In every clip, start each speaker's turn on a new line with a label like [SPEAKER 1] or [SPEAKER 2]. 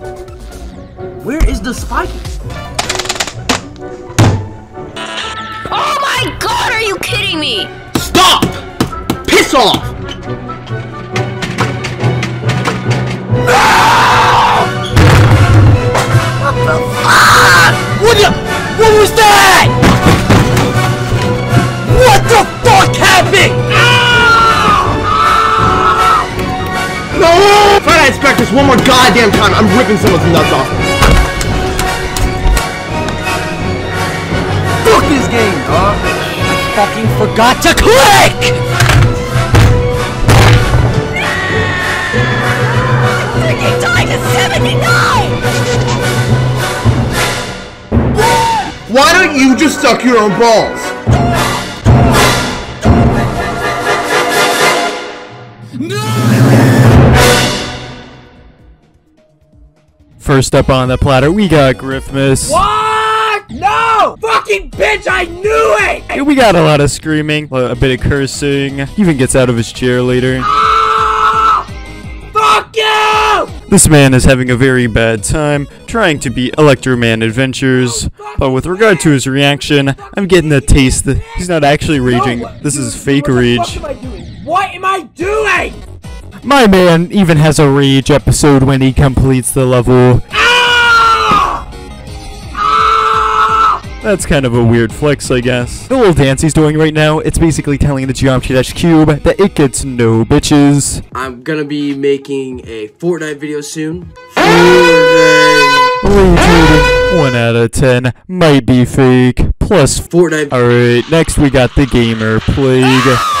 [SPEAKER 1] Where is the spike?
[SPEAKER 2] Oh my god, are you kidding me?
[SPEAKER 1] Stop! Piss off! What the fuck? Goddamn time, I'm ripping someone's nuts off. Fuck this game, dog.
[SPEAKER 3] Fucking forgot to click!
[SPEAKER 2] Freaking died to 79!
[SPEAKER 1] Why don't you just suck your own balls?
[SPEAKER 4] First up on the platter, we got Griffmass.
[SPEAKER 3] What? No! Fucking bitch, I knew it!
[SPEAKER 4] We got a lot of screaming, a bit of cursing. He even gets out of his chair later.
[SPEAKER 3] Ah! Fuck you!
[SPEAKER 4] This man is having a very bad time trying to beat Electroman Adventures, but with regard to his reaction, I'm getting the taste that he's not actually raging. This is fake rage.
[SPEAKER 3] What am I doing? What am I doing?
[SPEAKER 4] My man even has a rage episode when he completes the level. That's kind of a weird flex, I guess. The little dance he's doing right now, it's basically telling the Geometry Dash Cube that it gets no bitches.
[SPEAKER 5] I'm gonna be making a Fortnite video soon.
[SPEAKER 4] Rating 1 out of 10 might be fake. Plus
[SPEAKER 5] Fortnite.
[SPEAKER 4] Alright, next we got the Gamer Plague.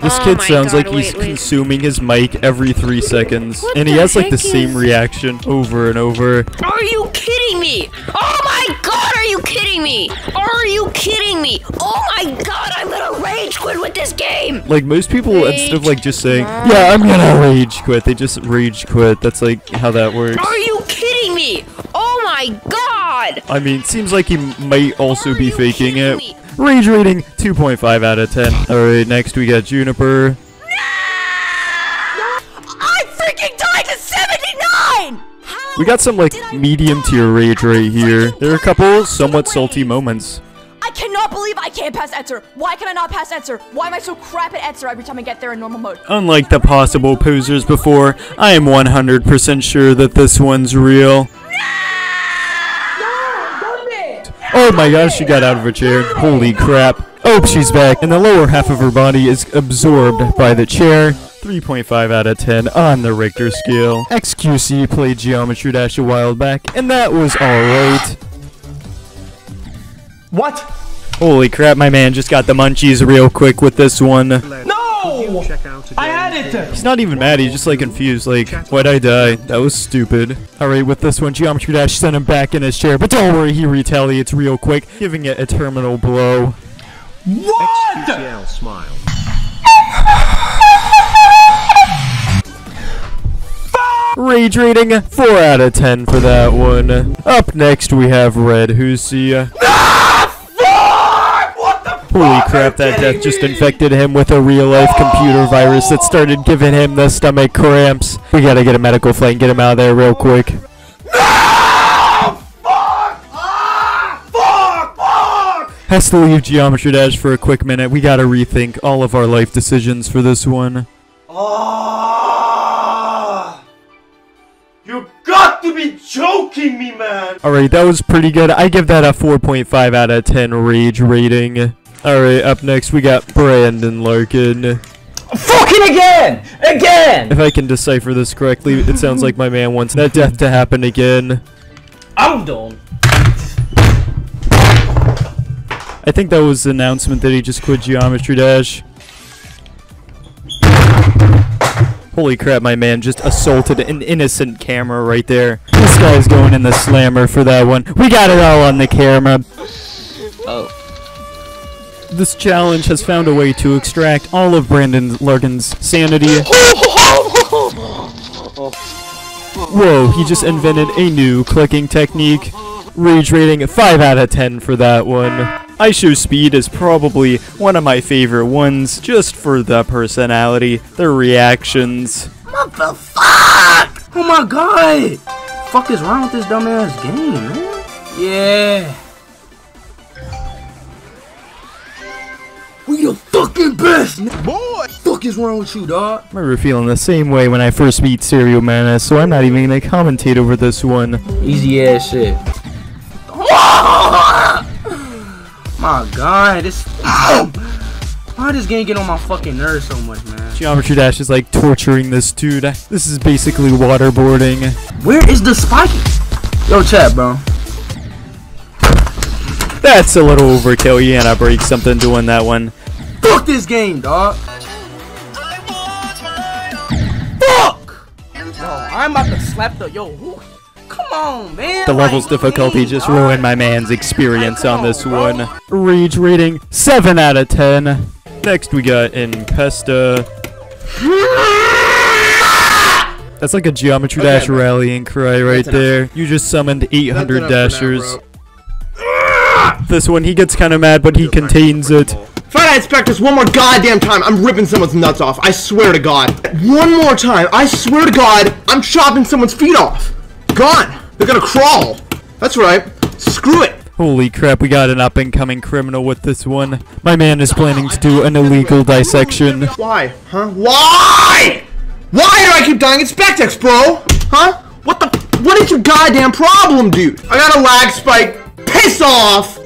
[SPEAKER 4] This
[SPEAKER 2] Oh
[SPEAKER 4] kid sounds
[SPEAKER 2] God,
[SPEAKER 4] like he's
[SPEAKER 2] wait, wait.
[SPEAKER 4] consuming his mic every three seconds.
[SPEAKER 2] What
[SPEAKER 4] and he has like the
[SPEAKER 2] heck
[SPEAKER 4] same reaction over and over.
[SPEAKER 2] Are you kidding me? Oh my god, are you kidding me? Are you kidding me? Oh my god, I'm gonna rage quit with this game!
[SPEAKER 4] Like most people, instead of like just saying, yeah, I'm gonna rage quit, they just rage quit. That's like how that works.
[SPEAKER 2] Are you kidding me? Oh my god!
[SPEAKER 4] I mean, seems like he might also
[SPEAKER 2] Are
[SPEAKER 4] be faking it.
[SPEAKER 2] me?
[SPEAKER 4] Rage rating 2.5 out of 10. Alright, next we got Juniper. No!
[SPEAKER 2] I freaking died to 79! How
[SPEAKER 4] We got some like medium tier rage right here. There are a couple somewhat salty moments.
[SPEAKER 6] I cannot believe I can't pass Enter. Why can I not pass Enter? Why am I so crap at Enter every time I get there in normal mode?
[SPEAKER 4] Unlike the possible posers before, I am 100% sure that this one's real. Oh my gosh, she got out of her chair. Holy crap. Oh, she's back, and the lower half of her body is absorbed by the chair. 3.5 out of 10 on the Richter scale. XQC played Geometry Dash a while back, and that was alright.
[SPEAKER 3] What?
[SPEAKER 4] Holy crap, my man just got the munchies real quick with this one.
[SPEAKER 3] No! I had it!
[SPEAKER 4] He's not even mad, he's just like confused, like, why'd I die? That was stupid. Alright, with this one, Geometry Dash sent him back in his chair, but don't worry, he retaliates real quick, giving it a terminal blow.
[SPEAKER 3] What?
[SPEAKER 7] smile.
[SPEAKER 4] Rage rating 4 out of 10 for that one. Up next, we have
[SPEAKER 3] RedHuseey.
[SPEAKER 4] Holy crap, that death just infected him with a real life computer virus that started giving him the stomach cramps. We gotta get a medical flight and get him out of there real quick.
[SPEAKER 3] Fuck! Fuck! Fuck!
[SPEAKER 4] Has to leave Geometry Dash for a quick minute. We gotta rethink all of our life decisions for this one.
[SPEAKER 3] Ah! You got to be joking me, man!
[SPEAKER 4] Alright, that was pretty good. I give that a 4.5 out of 10 rage rating. Alright, up next we got Brandon Larkin.
[SPEAKER 3] Fucking again! Again!
[SPEAKER 4] If I can decipher this correctly, it sounds like my man wants that death to happen again.
[SPEAKER 3] I'm done.
[SPEAKER 4] I think that was the announcement that he just quit Geometry Dash. Holy crap, my man just assaulted an innocent camera right there. This guy's going in the slammer for that one. We got it all on the camera.
[SPEAKER 5] Oh.
[SPEAKER 4] This challenge has found a way to extract all of Brandon Larkin's sanity. Whoa, he just invented a new clicking technique. Rage rating 5 out of 10 for that one. Show Speed is probably one of my favorite ones just for the personality, the reactions.
[SPEAKER 1] What the fuck? Oh my god!
[SPEAKER 7] fuck is wrong with this dumbass game, man? Yeah. Best. Boy, fuck is wrong with you, dog?
[SPEAKER 4] I remember feeling the same way when I first beat Serial Menace, so I'm not even gonna commentate over this one.
[SPEAKER 7] Easy ass shit. My god, this. Why this game get on my fucking nerves so much, man?
[SPEAKER 4] Geometry Dash is like torturing this dude. This is basically waterboarding.
[SPEAKER 7] Where is the spike? Yo, chat, bro.
[SPEAKER 4] That's a little overkill. You gotta break something doing that one.
[SPEAKER 7] Fuck this game, dog. Fuck! Bro, I'm about to slap the yo. Who? Come on, man.
[SPEAKER 4] The level's
[SPEAKER 7] like,
[SPEAKER 4] difficulty just
[SPEAKER 7] dog.
[SPEAKER 4] ruined my man's experience
[SPEAKER 7] Come
[SPEAKER 4] on this
[SPEAKER 7] bro.
[SPEAKER 4] one. Rage rating 7 out of 10. Next we got Npesta. That's like a Geometry
[SPEAKER 1] Okay,
[SPEAKER 4] Dash
[SPEAKER 1] man.
[SPEAKER 4] rallying cry right
[SPEAKER 1] That's enough.
[SPEAKER 4] there. You just summoned 800
[SPEAKER 1] That's enough for now,
[SPEAKER 4] dashers. This one, he gets kind of mad, but he contains it.
[SPEAKER 1] If I inspect this one more goddamn time, I'm ripping someone's nuts off. I swear to God. One more time, I swear to God, I'm chopping someone's feet off. Gone. They're gonna crawl. That's right. Screw it.
[SPEAKER 4] Holy crap, we got an up and coming criminal with this one. My man is planning to do an illegal dissection.
[SPEAKER 1] Why? Huh? Why? Why do I keep dying at Spectex, bro? Huh? What the? What is your goddamn problem, dude? I got a lag spike. Piss off.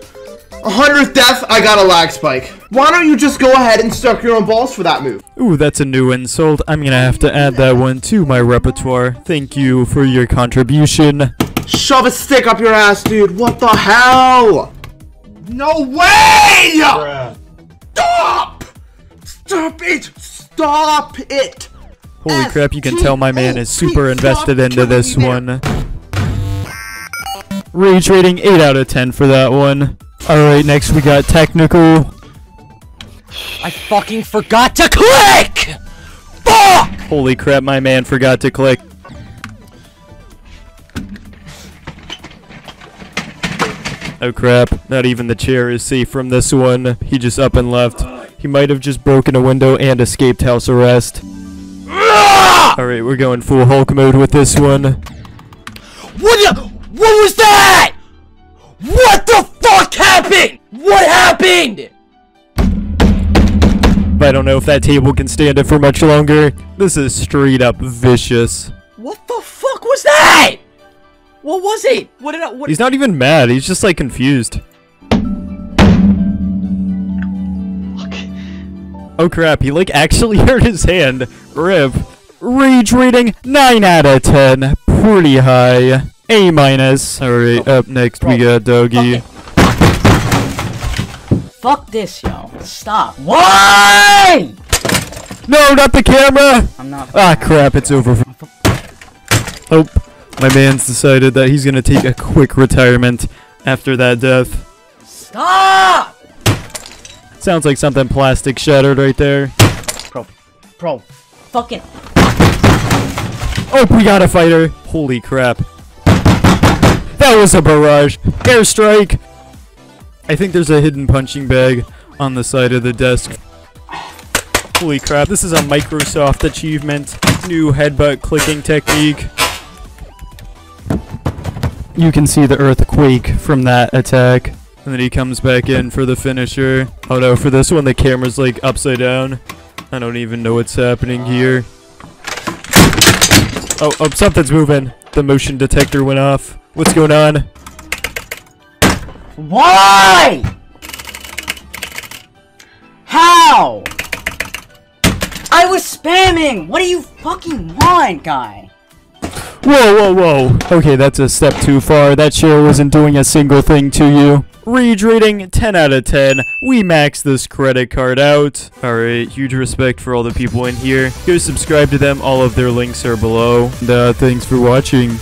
[SPEAKER 1] A hundredth death, I got a lag spike. Why don't you just go ahead and suck your own balls for that move?
[SPEAKER 4] Ooh, that's a new insult. I'm gonna have to add that one to my repertoire. Thank you for your contribution.
[SPEAKER 1] Shove a stick up your ass, dude. What the hell? No way! Stop! Stop it! Stop it!
[SPEAKER 4] Holy crap, you can tell my man is super invested into this one. Rage rating 8 out of 10 for that one. Alright, next we got technical.
[SPEAKER 8] I fucking forgot to click! Fuck!
[SPEAKER 4] Holy crap, my man forgot to click. Oh crap, not even the chair is safe from this one. He just up and left. He might have just broken a window and escaped house arrest. Ah! Alright, we're going full Hulk mode with this one.
[SPEAKER 8] What the- What was that? What the fuck happened? What happened?
[SPEAKER 4] I don't know if that table can stand it for much longer. This is straight up vicious.
[SPEAKER 8] What the fuck was that? What was it? What did I- what-
[SPEAKER 4] He's not even mad, he's just like confused. Oh crap, he like actually hurt his hand. Rip. Rage rating 9 out of 10. Pretty high. A minus. Alright, oh, up next we got Doggie.
[SPEAKER 8] Fuck this, yo. Stop. Why?
[SPEAKER 4] No, not the camera!
[SPEAKER 8] I'm not.
[SPEAKER 4] Ah crap, it's over. Oh, my man's decided that he's gonna take a quick retirement after that death.
[SPEAKER 8] Stop!
[SPEAKER 4] Sounds like something plastic shattered right there.
[SPEAKER 8] Bro. Bro. Fucking.
[SPEAKER 4] Oh, we got a fighter. Holy crap. That was a barrage. Airstrike. I think there's a hidden punching bag on the side of the desk. Holy crap, this is a Microsoft achievement. New headbutt clicking technique. You can see the earthquake from that attack. And then he comes back in for the finisher. Oh no, for this one the camera's like upside down. I don't even know what's happening here. Oh, oh, something's moving. The motion detector went off. What's going on?
[SPEAKER 8] Why? How? I was spamming! What do you fucking want, guy?
[SPEAKER 4] Whoa, whoa, whoa. Okay, that's a step too far. That chair wasn't doing a single thing to you. Rage rating 10 out of 10. We maxed this credit card out. Alright, huge respect for all the people in here. Go subscribe to them. All of their links are below. Uh, thanks for watching.